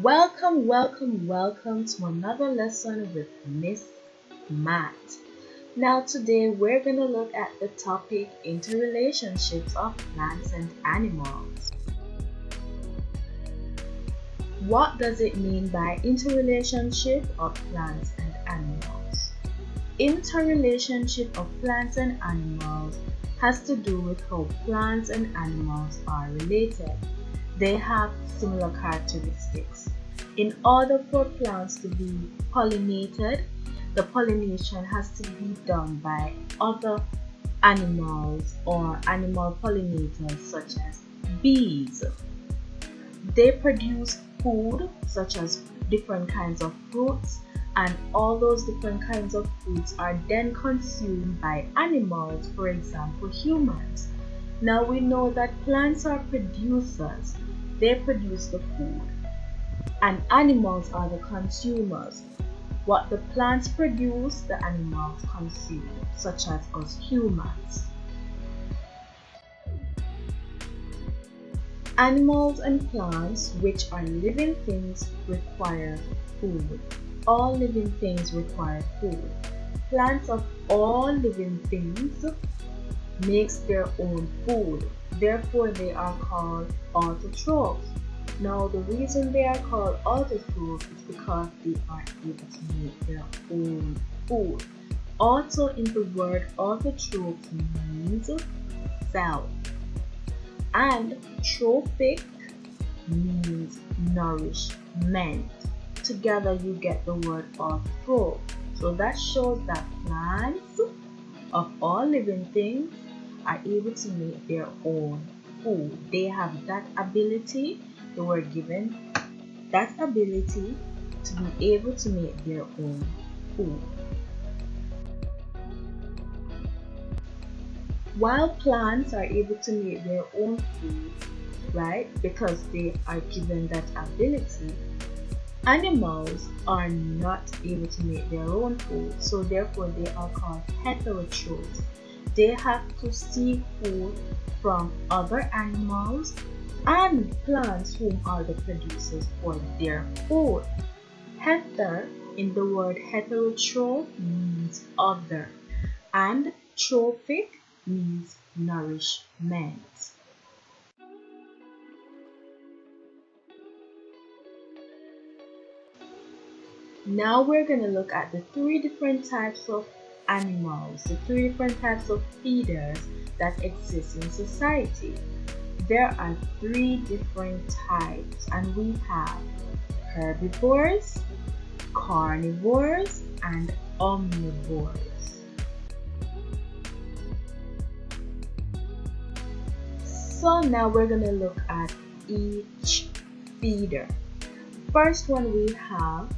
Welcome, welcome, welcome to another lesson with Miss Matt. Now, today we're going to look at the topic interrelationships of plants and animals. What does it mean by interrelationship of plants and animals? Interrelationship of plants and animals has to do with how plants and animals are related. They have similar characteristics. In order for plants to be pollinated, the pollination has to be done by other animals or animal pollinators such as bees. They produce food such as different kinds of fruits and all those different kinds of fruits are then consumed by animals, for example humans. Now we know that plants are producers they produce the food, and animals are the consumers. What the plants produce, the animals consume, such as us humans. Animals and plants, which are living things, require food. All living things require food. Plants of all living things makes their own food. Therefore, they are called autotrophs. Now, the reason they are called autotrophs is because they are able to make their own food. Auto, in the word autotroph means cell, and trophic means nourishment. Together, you get the word autotroph. So that shows that plants of all living things are able to make their own food. They have that ability, they were given that ability to be able to make their own food. While plants are able to make their own food, right, because they are given that ability, animals are not able to make their own food, so therefore they are called heterotrophs they have to seek food from other animals and plants whom are the producers for their food. Heter in the word heterotroph means other and trophic means nourishment. Now we're going to look at the three different types of animals, the three different types of feeders that exist in society. There are three different types, and we have herbivores, carnivores, and omnivores. So now we're going to look at each feeder. First one we have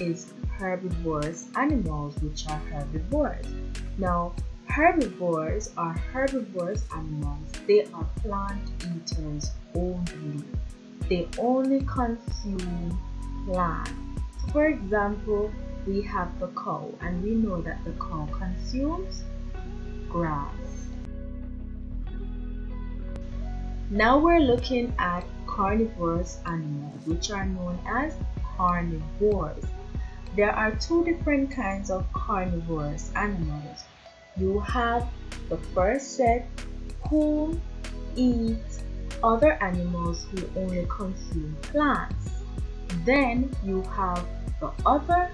is herbivorous animals, which are herbivores. Now, herbivores are herbivorous animals. They are plant eaters only. They only consume plants. For example, we have the cow, and we know that the cow consumes grass. Now we're looking at carnivorous animals, which are known as carnivores. There are two different kinds of carnivorous animals. You have the first set who eat other animals who only consume plants. Then you have the other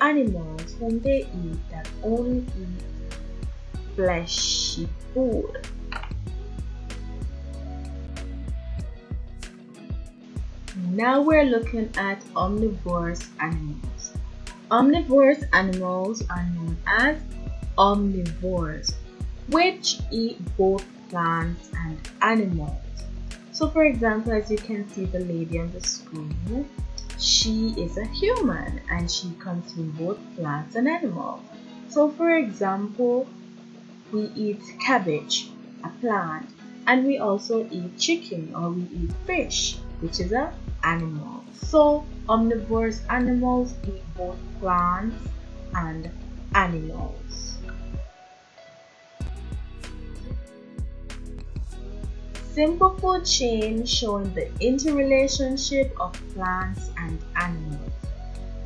animals whom they eat that only eat fleshy food. Now we're looking at omnivorous animals. Omnivorous animals are known as omnivores, which eat both plants and animals. So for example, as you can see the lady on the screen, she is a human and she consumes both plants and animals. So for example, we eat cabbage, a plant, and we also eat chicken or we eat fish, which is a animal. So omnivorous animals eat both plants and animals. simple food chain showing the interrelationship of plants and animals.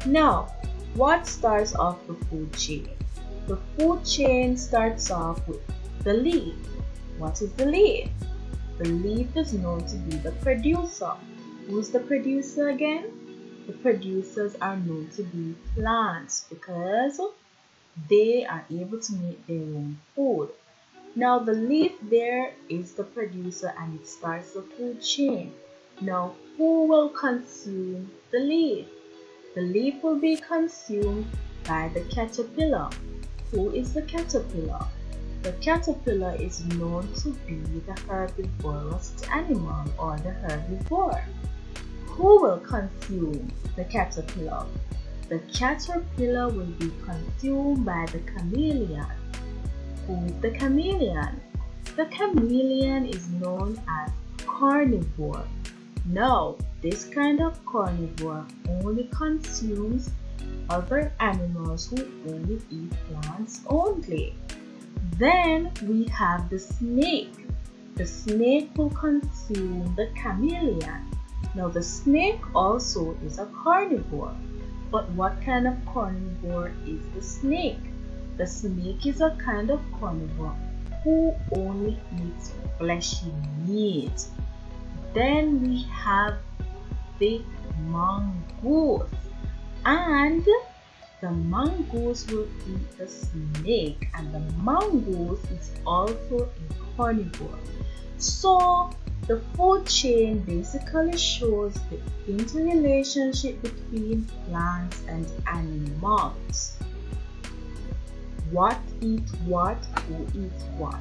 Now, what starts off the food chain? The food chain starts off with the leaf. What is the leaf? The leaf is known to be the producer. Who's the producer again? The producers are known to be plants because they are able to make their own food. Now the leaf there is the producer and it starts the food chain. Now who will consume the leaf? The leaf will be consumed by the caterpillar. Who is the caterpillar? The caterpillar is known to be the herbivorous animal or the herbivore. Who will consume the caterpillar? The caterpillar will be consumed by the chameleon. Who is the chameleon? The chameleon is known as carnivore. Now, this kind of carnivore only consumes other animals who only eat plants only. Then we have the snake. The snake will consume the chameleon. Now the snake also is a carnivore. But what kind of carnivore is the snake? The snake is a kind of carnivore who only eats fleshy meat. Then we have the mongoose. And the mongoose will eat the snake and the mongoose is also a carnivore. So the food chain basically shows the interrelationship between plants and animals. What eats what, who eats what.